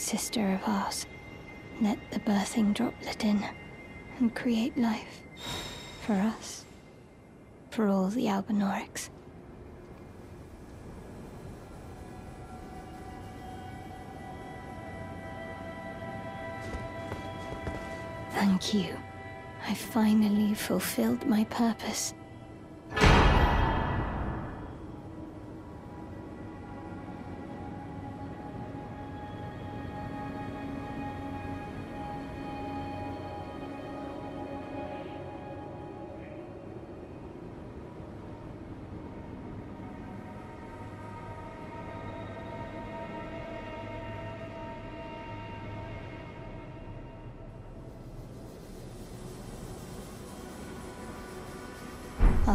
sister of ours. Let the birthing droplet in and create life. For us. For all the Albinaurics. Thank you. I finally fulfilled my purpose.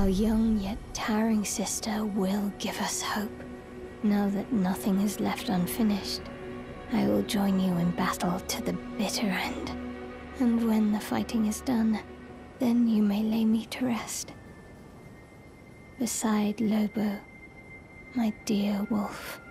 Our young yet towering sister will give us hope. Now that nothing is left unfinished, I will join you in battle to the bitter end. And when the fighting is done, then you may lay me to rest. Beside Lobo, my dear wolf.